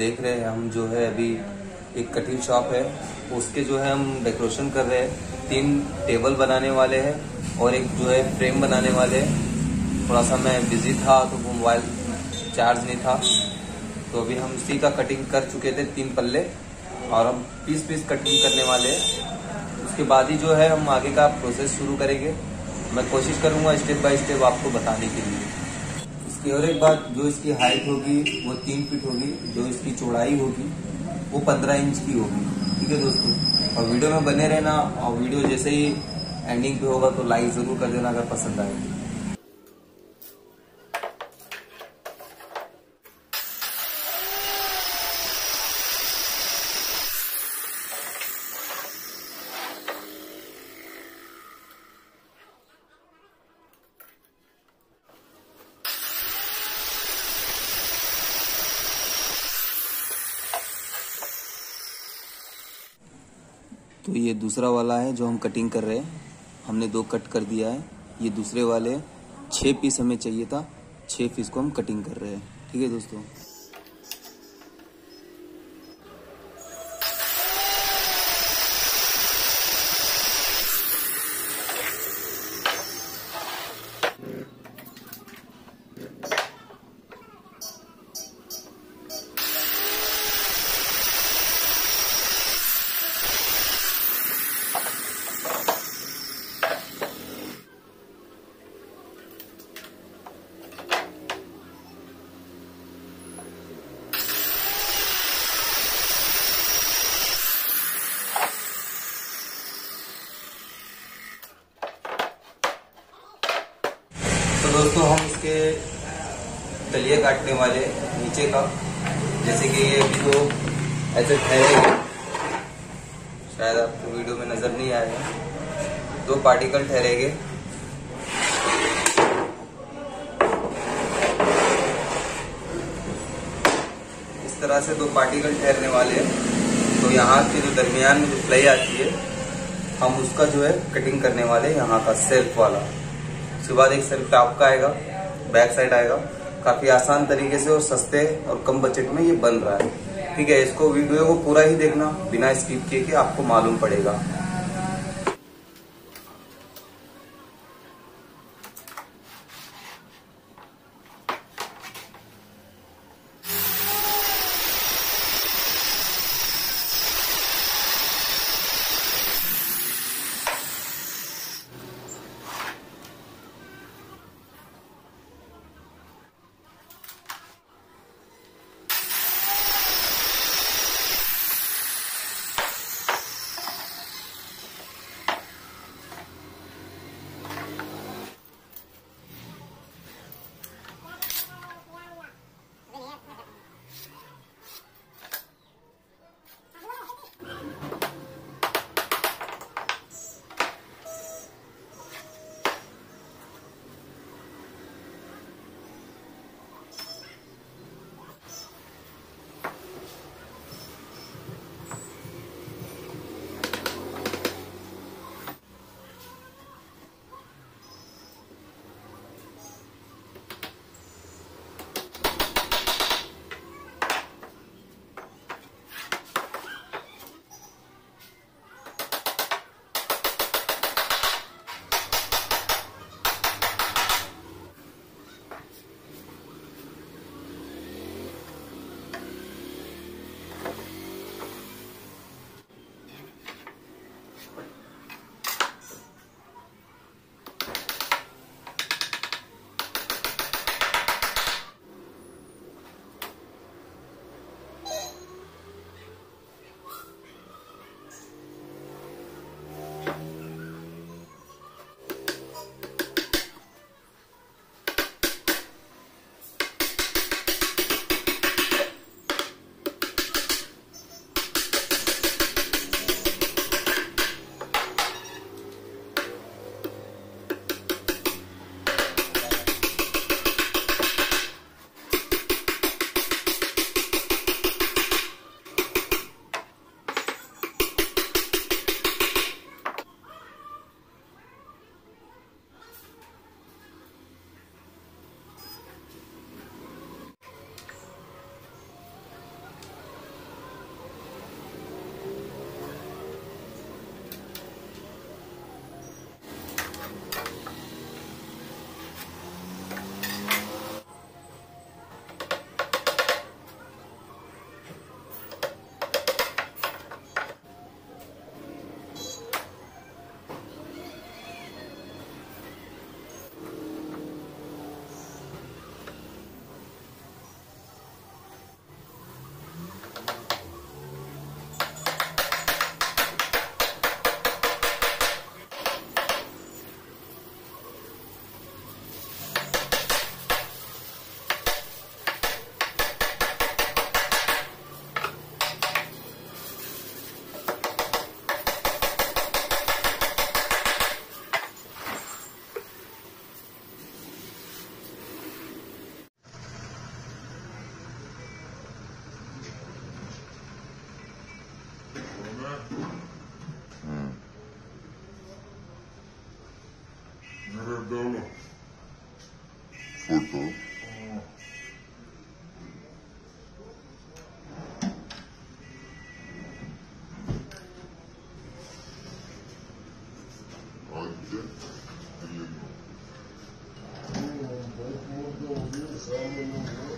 देख रहे हैं, हम जो है अभी एक कटिंग शॉप है, उसके जो है हम डेकोरेशन कर रहे हैं, तीन टेबल बनाने वाले हैं और एक जो है फ्रेम बनाने वाले हैं। थोड़ा सा मैं बिज़ी था तो वो मोबाइल चार्ज नहीं था। तो अभी हम इसी का कटिंग कर चुके थे, तीन पल्ले, और हम पीस पीस कटिंग करने वाले हैं। उसके बाद ही जो है हम आगे का प्रोसेस शुरू करेंगे। मैं कोशिश करूँगा स्टेप बाय स्टेप आपको बताने के लिए। इसकी और एक बात, जो इसकी हाइट होगी, वो तीन फीट होगी, जो इसकी चौड़ाई होगी, वो पंद्रह इंच की होगी। ठीक है दोस्तों? और वीडियो में बने रहना, और वीडियो जैसे ही एंडिंग पे होगा तो लाइक ज़रूर कर देना अगर पसंद आएगी तो ये दूसरा वाला है जो हम कटिंग कर रहे हैं। हमने दो कट कर दिया है। ये दूसरे वाले छः पीस हमें चाहिए था। छः पीस को हम कटिंग कर रहे हैं। ठीक है दोस्तों? तो दोस्तों, हम इसके तलिए काटने वाले नीचे का, जैसे कि ये अभी तो ऐसे ठहरेंगे शायद आपको वीडियो में नज़र नहीं आएगा दो पार्टिकल ठहरेंगे। इस तरह से दो पार्टिकल ठहरने वाले हैं। तो यहाँ के जो दरमियान में जो प्लाई आती है, हम उसका जो है कटिंग करने वाले यहाँ का सेल्फ वाला। उसके बाद एक सेल्फ टॉप का आएगा बैक साइड आएगा। काफ़ी आसान तरीके से और सस्ते और कम बजट में ये बन रहा है। ठीक है, इसको वीडियो को पूरा ही देखना, बिना स्किप किए कि आपको मालूम पड़ेगा। डालो फ़ोटो आगे ये लो।